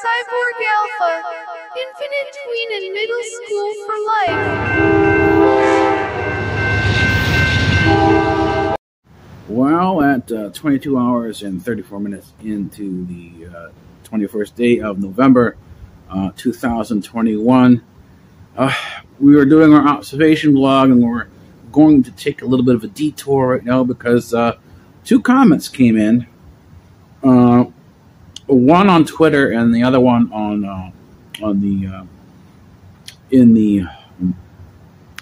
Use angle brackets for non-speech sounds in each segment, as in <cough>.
Cyborg Alpha, Infinite Tween and Middle School for Life. Well, at uh, 22 hours and 34 minutes into the uh, 21st day of November uh, 2021, uh, we were doing our observation blog and we're going to take a little bit of a detour right now because uh, two comments came in. Uh, one on Twitter and the other one on uh, on the uh, in the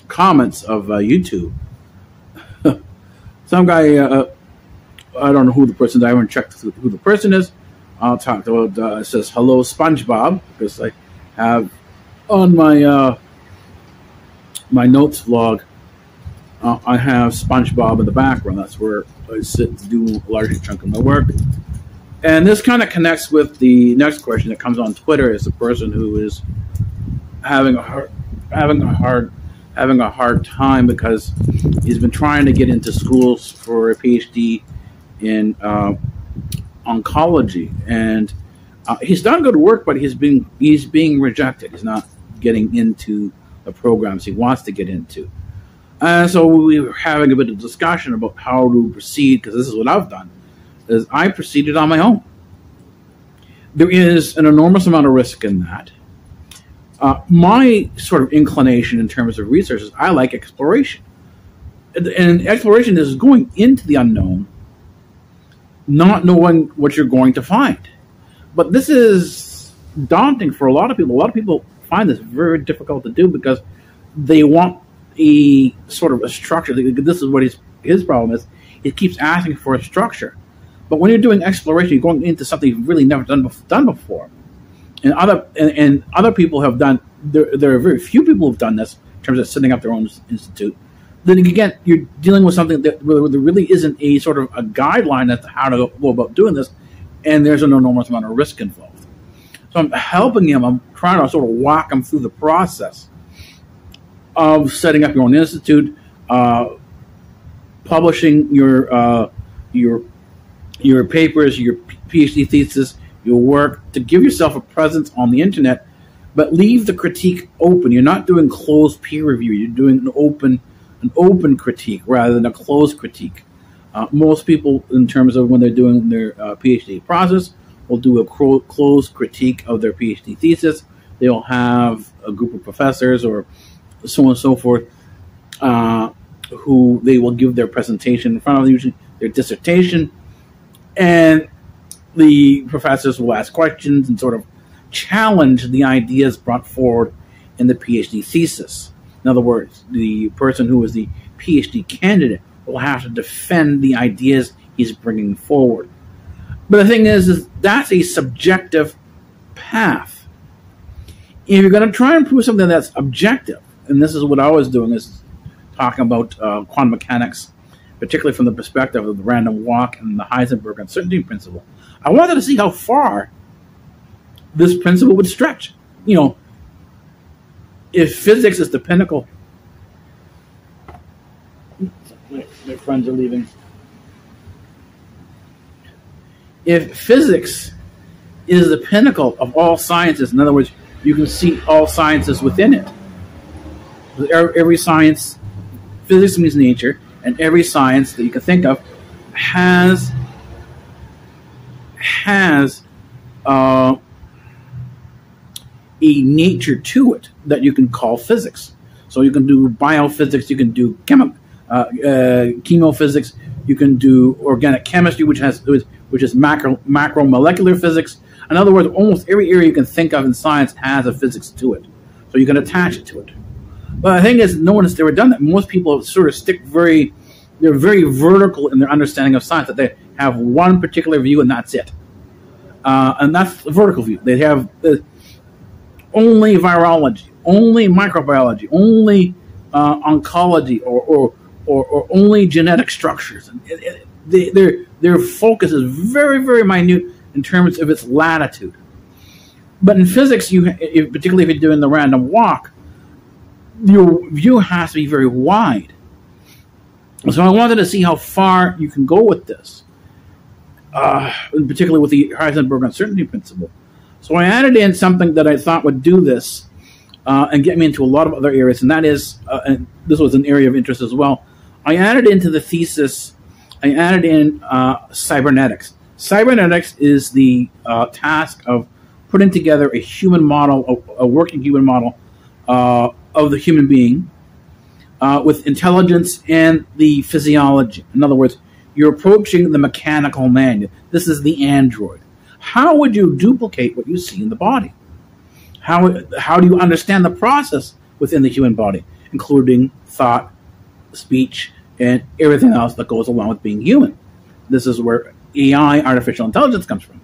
comments of uh, YouTube. <laughs> Some guy, uh, I don't know who the person. is. I haven't checked who the person is. I'll talk about. Uh, it says hello SpongeBob because I have on my uh, my Gnosis vlog. Uh, I have SpongeBob in the background. That's where I sit to do a large chunk of my work. And this kind of connects with the next question that comes on Twitter is the person who is having a hard, having a hard having a hard time because he's been trying to get into schools for a PhD in uh, oncology, and uh, he's done good work, but he's being he's being rejected. He's not getting into the programs he wants to get into. And so we were having a bit of discussion about how to proceed because this is what I've done is I proceeded on my own. There is an enormous amount of risk in that. Uh, my sort of inclination in terms of research is I like exploration. And exploration is going into the unknown, not knowing what you're going to find. But this is daunting for a lot of people. A lot of people find this very difficult to do because they want a sort of a structure. This is what his his problem is. He keeps asking for a structure. But when you're doing exploration, you're going into something you've really never done done before, and other and, and other people have done. There, there are very few people who've done this in terms of setting up their own institute. Then again, you're dealing with something that where there really isn't a sort of a guideline as to how to go about doing this, and there's an enormous amount of risk involved. So I'm helping him. I'm trying to sort of walk him through the process of setting up your own institute, uh, publishing your uh, your your papers, your PhD thesis, your work, to give yourself a presence on the internet, but leave the critique open. You're not doing closed peer review. You're doing an open, an open critique rather than a closed critique. Uh, most people, in terms of when they're doing their uh, PhD process, will do a cro- closed critique of their PhD thesis. They'll have a group of professors or so on and so forth uh, who they will give their presentation in front of, usually their dissertation and the professors will ask questions and sort of challenge the ideas brought forward in the PhD thesis. In other words, the person who is the PhD candidate will have to defend the ideas he's bringing forward. But the thing is, is that's a subjective path. If you're going to try and prove something that's objective, and this is what I was doing, is talking about uh, quantum mechanics particularly from the perspective of the random walk and the Heisenberg uncertainty principle. I wanted to see how far this principle would stretch. You know, if physics is the pinnacle, my friends are leaving. If physics is the pinnacle of all sciences, in other words, you can see all sciences within it. Every science, physics means nature, and every science that you can think of has has uh, a nature to it that you can call physics. So you can do biophysics, you can do uh, uh, chemophysics, you can do organic chemistry, which has which is macro macromolecular physics. In other words, almost every area you can think of in science has a physics to it. So you can attach it to it. But the thing is, no one has ever done that. Most people sort of stick very, they're very vertical in their understanding of science. That they have one particular view and that's it, uh, and that's the vertical view. They have uh, only virology, only microbiology, only uh, oncology, or, or or, or only genetic structures. And it, it, they, their their focus is very very minute in terms of its latitude. But in physics, you particularly if you're doing the random walk, your view has to be very wide. So I wanted to see how far you can go with this, uh, particularly with the Heisenberg uncertainty principle. So I added in something that I thought would do this uh, and get me into a lot of other areas, and that is, uh, and this was an area of interest as well. I added into the thesis, I added in uh, cybernetics. Cybernetics is the uh, task of putting together a human model, a, a working human model uh, of the human being uh, with intelligence and the physiology. In other words, you're approaching the mechanical man. This is the android. How would you duplicate what you see in the body? How, how do you understand the process within the human body, including thought, speech, and everything else that goes along with being human? This is where AI, artificial intelligence, comes from.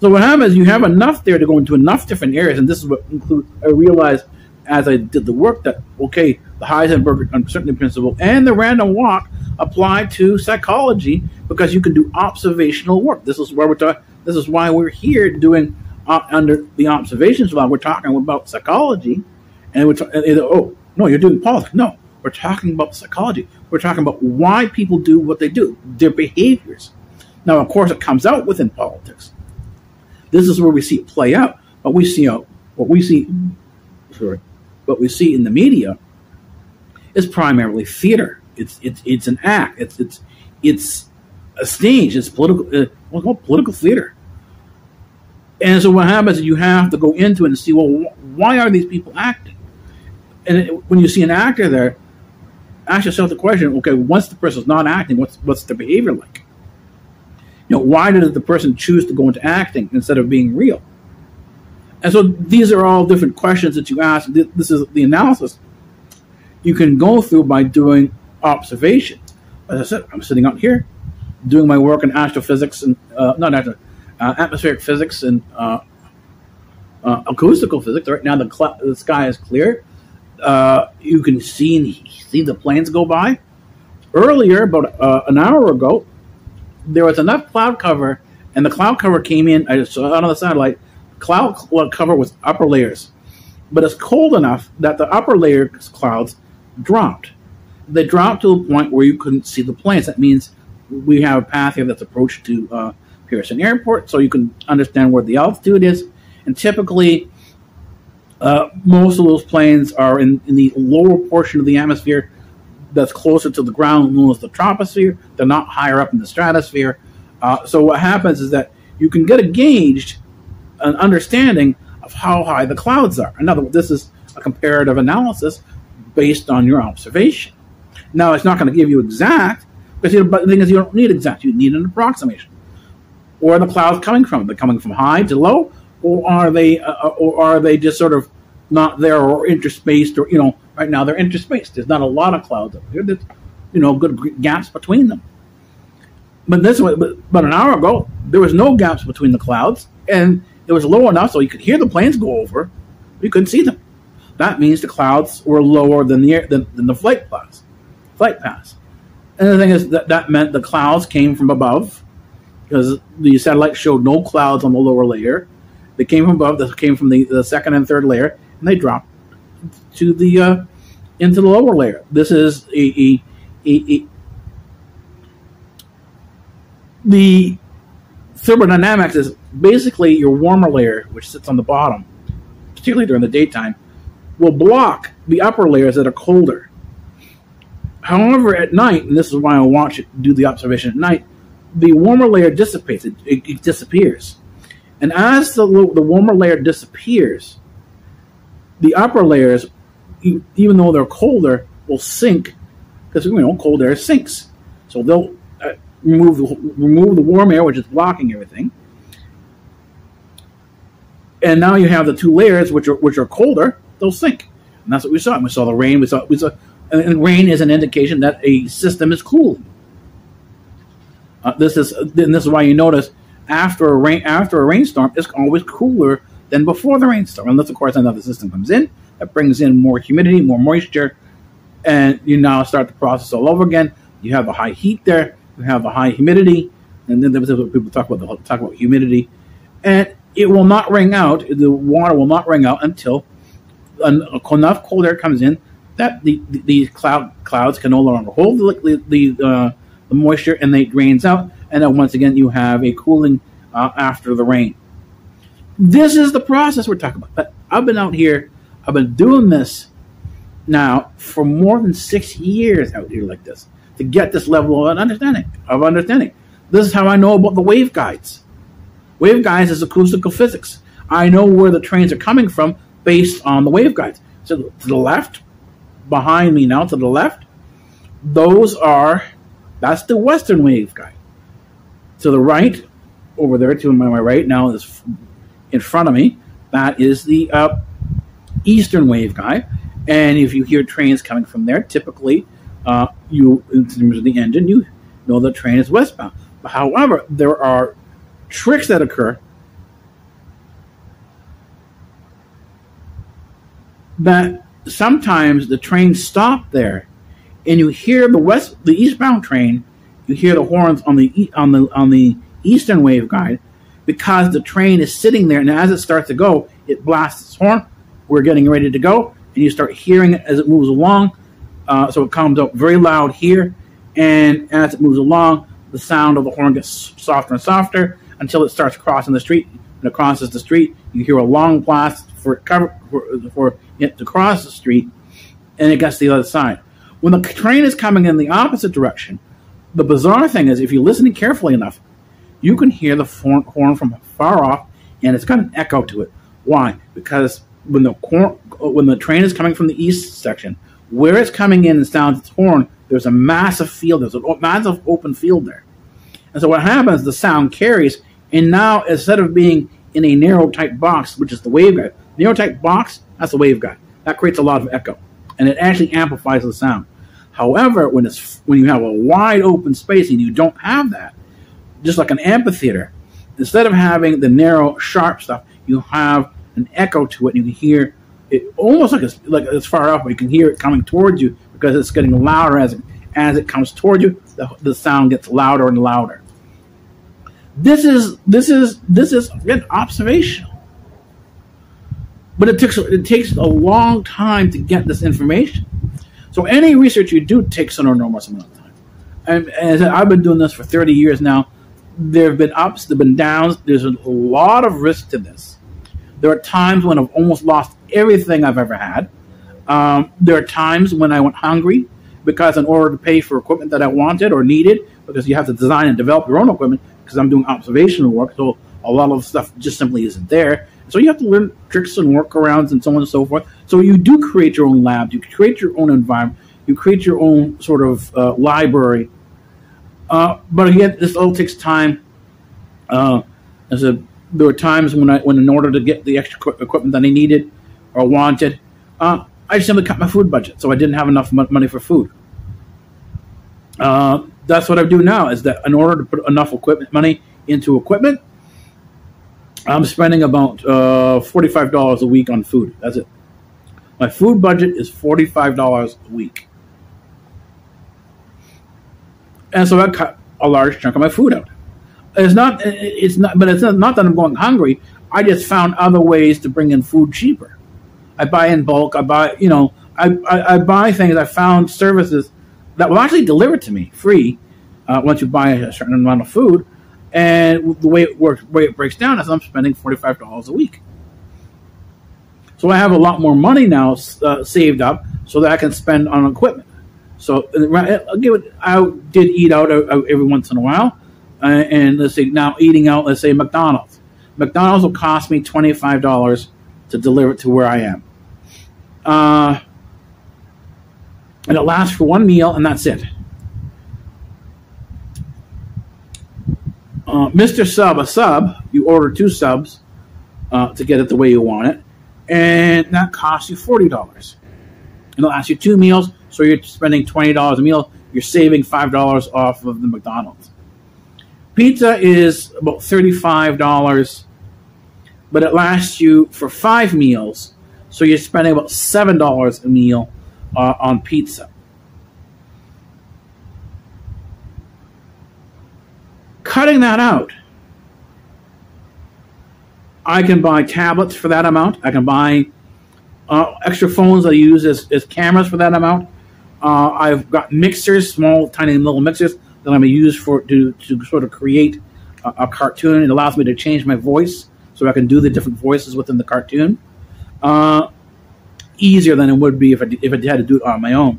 So what happens? You have enough there to go into enough different areas, and this is what include. I realized as I did the work that okay, the Heisenberg uncertainty principle and the random walk apply to psychology because you can do observational work. This is where we're talking. This is why we're here doing uh, under the observations while we're talking about psychology, and we're ta- oh no, you're doing politics. No, we're talking about psychology. We're talking about why people do what they do, their behaviors. Now, of course, it comes out within politics. This is where we see it play out. But we see uh, what we see. Sorry, what we see in the media is primarily theater. It's it's it's an act. It's it's it's a stage. It's political. Uh, political theater. And so what happens is you have to go into it and see, well, why are these people acting? And it, when you see an actor there, ask yourself the question: Okay, once the person's not acting, what's what's their behavior like? You know, why did the person choose to go into acting instead of being real? And so these are all different questions that you ask. This is the analysis you can go through by doing observation. As I said, I'm sitting out here doing my work in astrophysics and uh, not astro, uh, atmospheric physics and uh, uh acoustical physics. Right now, the, cl- the sky is clear. Uh, you can see see the planes go by. Earlier, about uh, an hour ago, there was enough cloud cover, and the cloud cover came in. I saw it on the satellite. Cloud cover was upper layers, but it's cold enough that the upper layer clouds dropped. They dropped to a point where you couldn't see the planes. That means we have a path here that's approach to uh, Pearson Airport, so you can understand where the altitude is. And typically, uh, most of those planes are in, in the lower portion of the atmosphere that's closer to the ground, known as the troposphere. They're not higher up in the stratosphere. Uh, so what happens is that you can get a gauge, an understanding of how high the clouds are. In other words, this is a comparative analysis based on your observation. Now, it's not going to give you exact, because the thing is, you don't need exact. You need an approximation. Where are the clouds coming from? Are they coming from high to low, or are they, uh, uh or are they just sort of not there or interspaced, or you know, right now they're interspaced. There's not a lot of clouds up here. There's, you know, good gaps between them. But this but, but an hour ago, there was no gaps between the clouds, and it was low enough so you could hear the planes go over. but You couldn't see them. That means the clouds were lower than the air, than, than the flight paths, flight paths. And the thing is that that meant the clouds came from above because the satellite showed no clouds on the lower layer. They came from above. They came from the, the second and third layer, and they dropped to the uh, into the lower layer. This is a, a, a, a the thermodynamics is basically your warmer layer, which sits on the bottom, particularly during the daytime, will block the upper layers that are colder. However, at night, and this is why I watch it do the observation at night, the warmer layer dissipates, it, it, disappears. And as the, the warmer layer disappears, the upper layers, even though they're colder, will sink because you know cold air sinks. So they'll uh, remove remove the warm air, which is blocking everything, and now you have the two layers, which are which are colder, they'll sink. And that's what we saw. We saw the rain. We saw we saw, and rain is an indication that a system is cooling. Uh, this is and this is why you notice after a rain after a rainstorm, it's always cooler than before the rainstorm, unless of course another system comes in that brings in more humidity, more moisture, and you now start the process all over again. You have a high heat there, you have a high humidity, and then there's what people talk about the talk about humidity, and it will not wring out. The water will not wring out until enough cold air comes in that the, the, the cloud clouds can no longer hold the the, uh, the moisture and they drains out, and then once again you have a cooling uh, after the rain. This is the process we're talking about. But I've been out here, I've been doing this now for more than six years out here like this to get this level of understanding of understanding. This is how I know about the waveguides. Waveguides is acoustical physics. I know where the trains are coming from based on the waveguides. So to the left, behind me now, to the left, those are that's the western waveguide. To the right, over there to my right now is in front of me. That is the uh, eastern waveguide. And if you hear trains coming from there, typically uh, you, in terms of the engine, you know the train is westbound. However, there are tricks that occur that sometimes the train stop there, and you hear the west, the eastbound train, you hear the horns on the on the on the eastern waveguide, because the train is sitting there, and as it starts to go, it blasts its horn. We're getting ready to go, and you start hearing it as it moves along. Uh, so it comes up very loud here, and as it moves along, the sound of the horn gets softer and softer until it starts crossing the street. When it crosses the street, you hear a long blast for it, cover, for, for it to cross the street, and it gets to the other side. When the train is coming in the opposite direction, the bizarre thing is, if you're listening carefully enough, you can hear the horn from far off, and it's got an echo to it. Why? Because when the when the train is coming from the east section, where it's coming in and sounds its horn, there's a massive field. There's a massive open field there. And so what happens, the sound carries, and now instead of being in a narrow tight box, which is the waveguide, narrow tight box, that's the waveguide. That creates a lot of echo, and it actually amplifies the sound. However, when it's when you have a wide open space and you don't have that, just like an amphitheater, instead of having the narrow, sharp stuff, you have an echo to it. And you can hear it almost like it's like it's far off, but you can hear it coming towards you because it's getting louder as it as it comes toward you. The, the sound gets louder and louder. This is this is this is again observational, but it takes it takes a long time to get this information. So any research you do takes an enormous amount of time. And as I've been doing this for 30 years now, there have been ups, there have been downs. There's a lot of risk to this. There are times when I've almost lost everything I've ever had. Um, there are times when I went hungry because, in order to pay for equipment that I wanted or needed, because you have to design and develop your own equipment, because I'm doing observational work, so a lot of stuff just simply isn't there. So you have to learn tricks and workarounds and so on and so forth. So you do create your own lab, you create your own environment, you create your own sort of uh, library uh, but again, this all takes time. Uh, as a, there were times when I, when in order to get the extra equipment that I needed or wanted, uh, I simply cut my food budget, so I didn't have enough money for food. Uh, that's what I do now. Is that in order to put enough equipment money into equipment, I'm spending about uh, forty-five dollars a week on food. That's it. My food budget is forty-five dollars a week. and so I cut a large chunk of my food out. It's not, it's not, but it's not, that I'm going hungry. I just found other ways to bring in food cheaper. I buy in bulk. I buy, you know, I, I, I buy things. I found services that will actually deliver to me free uh, once you buy a certain amount of food. And the way it works, way it breaks down is I'm spending forty five dollars a week. So I have a lot more money now uh, saved up so that I can spend on equipment. So I'll give it. I did eat out every once in a while, uh, and let's say now eating out. Let's say McDonald's. McDonald's will cost me twenty five dollars to deliver it to where I am, uh, and it lasts for one meal, and that's it. Uh, Mr. Sub, a sub, you order two subs uh, to get it the way you want it, and that costs you forty dollars. And it'll last you two meals so you're spending $20 a meal, you're saving $5 off of the McDonald's. Pizza is about $35, but it lasts you for five meals, so you're spending about $7 a meal uh, on pizza. Cutting that out, I can buy tablets for that amount. I can buy uh, extra phones I use as, as cameras for that amount. Uh, I've got mixers, small, tiny little mixers that I'm going to use for to, to sort of create a, a, cartoon. It allows me to change my voice. So I can do the different voices within the cartoon. Uh, easier than it would be if I, if I had to do it on my own.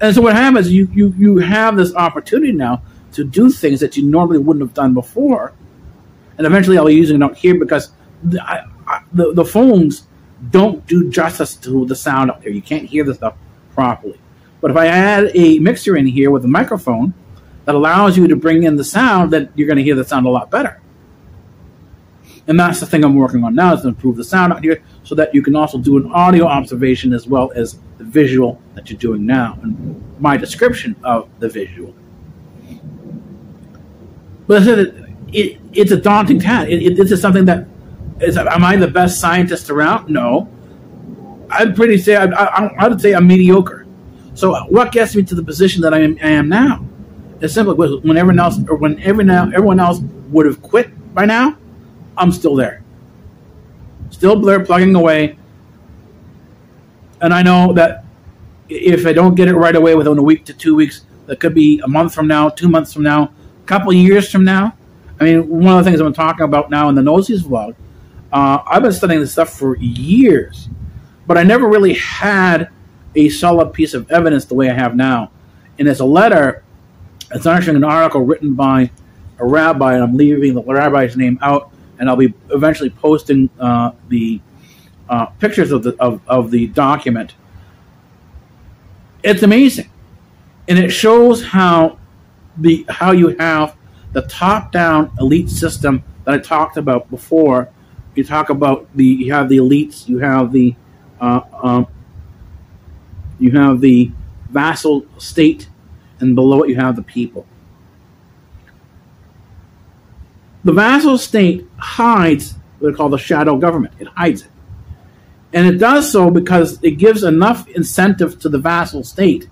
And so what happens, you, you, you have this opportunity now to do things that you normally wouldn't have done before. And eventually I'll be using it out here because the, I, I, the, the phones don't do justice to the sound out here. You can't hear the stuff properly. But if I add a mixer in here with a microphone that allows you to bring in the sound, then you're going to hear the sound a lot better. And that's the thing I'm working on now is to improve the sound out here so that you can also do an audio observation as well as the visual that you're doing now and my description of the visual. But it, it it's a daunting task. It, it, this is something that is. Am I the best scientist around? No. I'd pretty say I, I, I would say I'm mediocre. So what gets me to the position that I am, I am now? It's simply when everyone else or when every now everyone else would have quit by now, I'm still there. Still there plugging away. And I know that if I don't get it right away within a week to two weeks, that could be a month from now, two months from now, a couple years from now. I mean, one of the things been talking about now in the Gnosis vlog, uh, I've been studying this stuff for years, but I never really had a solid piece of evidence the way I have now. And it's a letter, it's actually an article written by a rabbi, and I'm leaving the rabbi's name out and I'll be eventually posting uh, the uh, pictures of the of, of the document. It's amazing, and it shows how the how you have the top-down elite system that I talked about before. You talk about the you have the elites, you have the uh, um, you have the vassal state, and below it you have the people. The vassal state hides what they call the shadow government. It hides it. And it does so because it gives enough incentive to the vassal state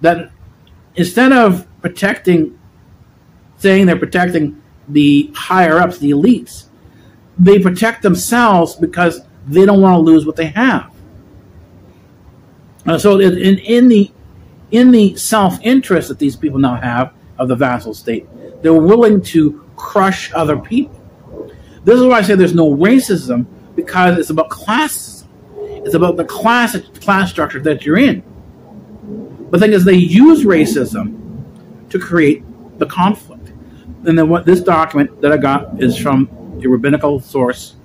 that instead of protecting, saying they're protecting the higher ups, the elites, they protect themselves because they don't want to lose what they have. Uh, so in, in the in the self interest that these people now have of the vassal state, they're willing to crush other people. This is why I say there's no racism because it's about classism. It's about the class class structure that you're in. The thing is, they use racism to create the conflict. And then what this document that I got is from a rabbinical source.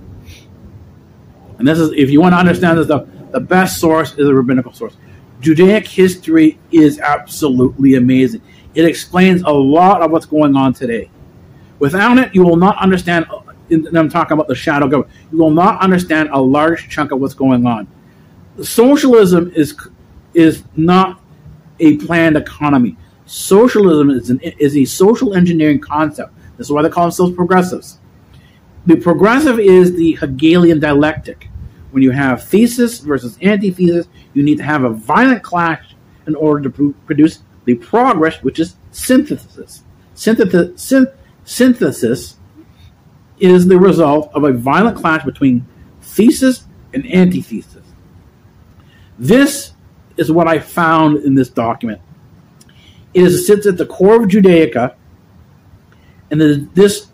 And this is, if you want to understand this stuff, the best source is a rabbinical source. Judaic history is absolutely amazing. It explains a lot of what's going on today. Without it, you will not understand. Uh, and I'm talking about the shadow government. You will not understand a large chunk of what's going on. Socialism is is not a planned economy. Socialism is an is a social engineering concept. This is why they call themselves progressives. The progressive is the Hegelian dialectic. When you have thesis versus antithesis, you need to have a violent clash in order to produce the progress, which is synthesis. Synthesis, synth- synthesis is the result of a violent clash between thesis and antithesis. This is what I found in this document. It is, sits at the core of Judaica, and the, this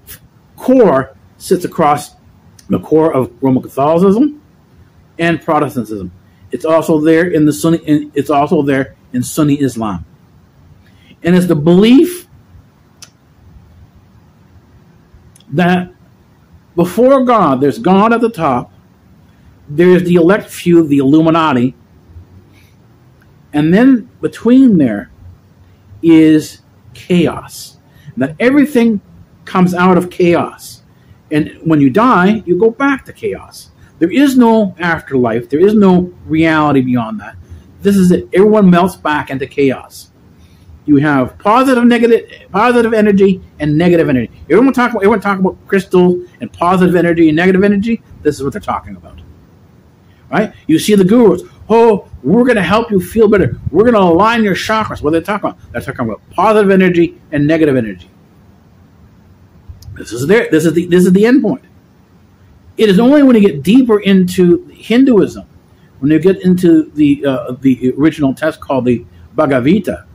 core sits across the core of Roman Catholicism and Protestantism. It's also there in the Sunni. It's also there in Sunni Islam, and it's the belief that before God, there's God at the top, there's the elect few, the Illuminati, and then between there is chaos. That everything comes out of chaos. And when you die, you go back to chaos. There is no afterlife, there is no reality beyond that. This is it. Everyone melts back into chaos you have positive, negative, positive energy and negative energy. Everyone talk about everyone talk about crystal and positive energy and negative energy. This is what they're talking about, right? You see the gurus. Oh, we're going to help you feel better. We're going to align your chakras. What are they talking about? They're talking about positive energy and negative energy. This is there. This is the this is the end point. It is only when you get deeper into Hinduism, when you get into the uh, the original text called the Bhagavad Gita,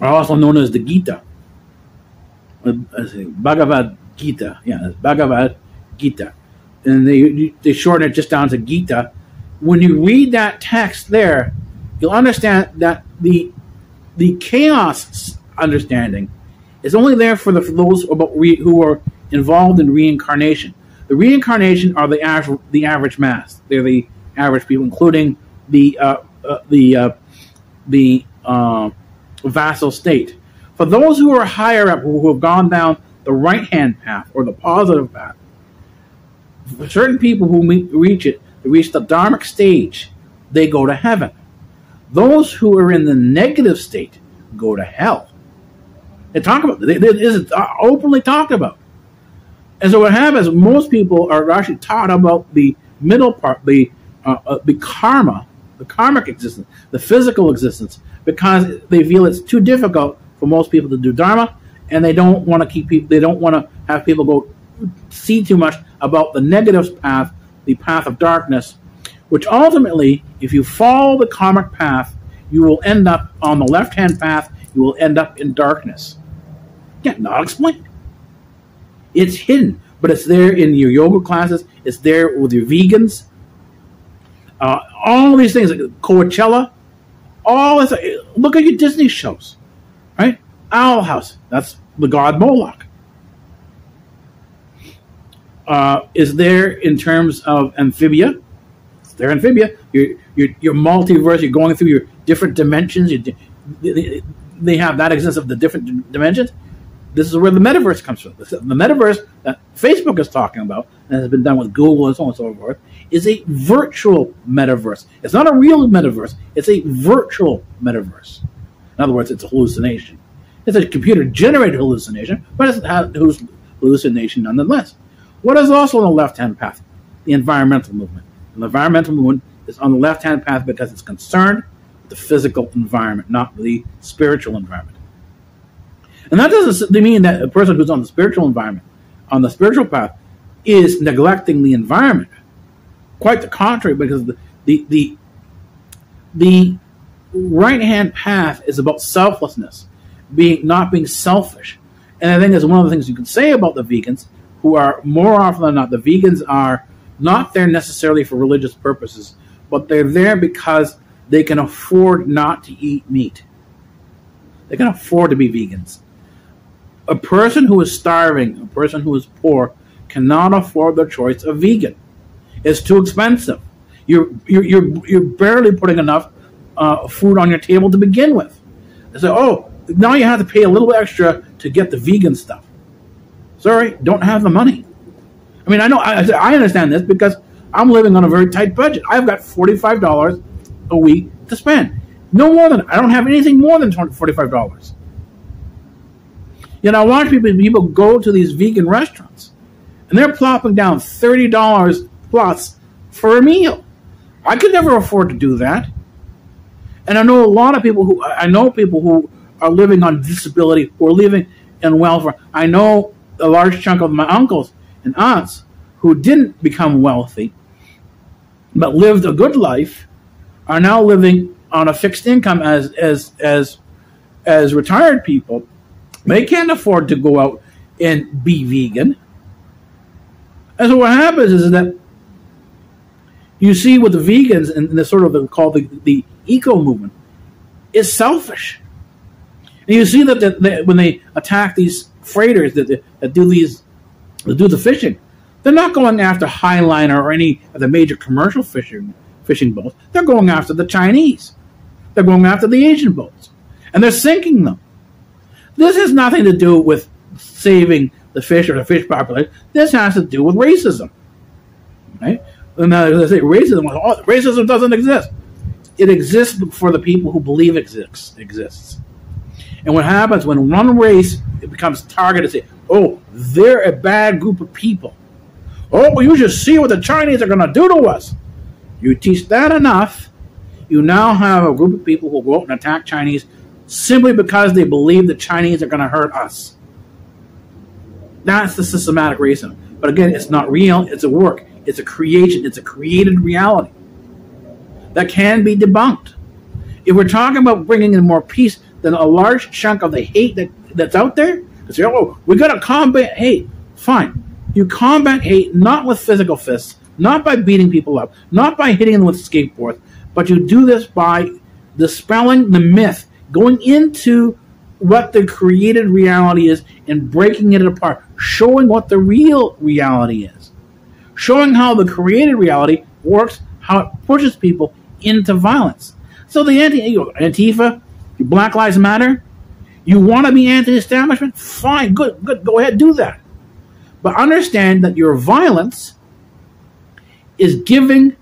also known as the Gita. Uh, Bhagavad Gita. Yeah, Bhagavad Gita, and they they shorten it just down to Gita. When you read that text there, you'll understand that the the chaos understanding is only there for, the, for those who are involved in reincarnation. The reincarnation are the average the average mass. They're the average people, including the uh, uh, the uh, the uh, vassal state. For those who are higher up, who, have gone down the right hand path or the positive path, for certain people who meet, reach it, reach the dharmic stage, they go to heaven. Those who are in the negative state go to hell. They talk about. It is openly talked about. And so what happens? Most people are actually taught about the middle part, the uh, uh, the karma, the karmic existence, the physical existence, because they feel it's too difficult for most people to do dharma, and they don't want to keep people. They don't want to have people go see too much about the negative path, the path of darkness, which ultimately, if you follow the karmic path, you will end up on the left-hand path. You will end up in darkness. Yeah, not explained. It's hidden, but it's there in your yoga classes. It's there with your vegans. Uh, all these things, like Coachella, all this. Look at your Disney shows, right? Owl House, that's the god Moloch. Uh, is there in terms of amphibia? It's there amphibia. Your your your multiverse. You're going through your different dimensions. You, they have that existence of the different dimensions. This is where the metaverse comes from. The metaverse that Facebook is talking about, and has been done with Google and so on and so forth, is a virtual metaverse. It's not a real metaverse, it's a virtual metaverse. In other words, it's a hallucination. It's a computer generated hallucination, but it's a hallucination nonetheless. What is also on the left hand path? The environmental movement. And the environmental movement is on the left hand path because it's concerned with the physical environment, not the spiritual environment. And that doesn't mean that a person who's on the spiritual environment, on the spiritual path, is neglecting the environment. Quite the contrary, because the the the, the right hand path is about selflessness, being not being selfish. And I think that's one of the things you can say about the vegans, who are more often than not, the vegans are not there necessarily for religious purposes, but they're there because they can afford not to eat meat. They can afford to be vegans a person who is starving, a person who is poor, cannot afford the choice of vegan. It's too expensive. You're you're you're, you're barely putting enough uh, food on your table to begin with. They say, oh, now you have to pay a little extra to get the vegan stuff. Sorry, don't have the money. I mean, I know I, I understand this because I'm living on a very tight budget. I've got forty five dollars a week to spend. No more than I don't have anything more than forty five dollars. Yet I watch people, people go to these vegan restaurants and they're plopping down $30 plus for a meal. I could never afford to do that. And I know a lot of people who, I know people who are living on disability or living in welfare. I know a large chunk of my uncles and aunts who didn't become wealthy but lived a good life are now living on a fixed income as as as as retired people they can't afford to go out and be vegan. And so what happens is that you see with the vegans and the sort of the, called the, the eco movement is selfish. And you see that the, the, when they attack these freighters that, that do these that do the fishing, they're not going after Highliner or any of the major commercial fishing fishing boats. They're going after the Chinese. They're going after the Asian boats, and they're sinking them. This has nothing to do with saving the fish or the fish population. This has to do with racism. Right? And uh, now they say racism, oh, racism doesn't exist. It exists for the people who believe it exists. exists. And what happens when one race it becomes targeted, say, oh, they're a bad group of people. Oh, you just see what the Chinese are going to do to us. You teach that enough, you now have a group of people who go out and attack Chinese simply because they believe the Chinese are going to hurt us. That's the systematic racism. But again, it's not real, it's a work, it's a creation, it's a created reality that can be debunked. If we're talking about bringing in more peace, then a large chunk of the hate that, that's out there, say, oh, we got to combat hate. Fine. You combat hate not with physical fists, not by beating people up, not by hitting them with skateboards, but you do this by dispelling the myth, going into what the created reality is and breaking it apart, showing what the real reality is, showing how the created reality works, how it pushes people into violence. So the anti you know, Antifa, Black Lives Matter, you want to be anti-establishment? Fine, good, good. Go ahead, do that. But understand that your violence is giving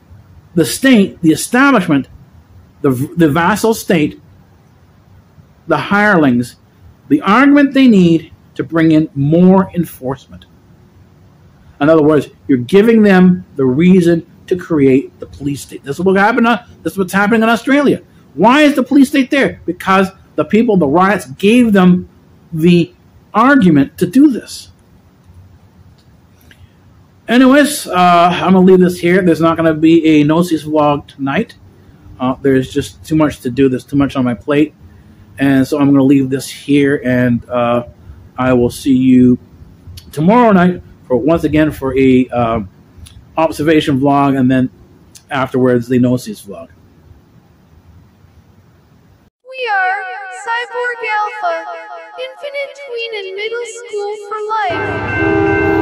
the state, the establishment, the, the vassal state, the hirelings, the argument they need to bring in more enforcement. In other words, you're giving them the reason to create the police state. This is what happened. This is what's happening in Australia. Why is the police state there? Because the people, the riots, gave them the argument to do this. Anyways, uh, I'm gonna leave this here. There's not gonna be a Gnosis vlog tonight. Uh, there's just too much to do. There's too much on my plate, and so I'm gonna leave this here. And uh, I will see you tomorrow night for once again for a um, observation vlog, and then afterwards the Gnosis vlog. We are Cyborg Alpha, Infinite Tween and Middle School for Life.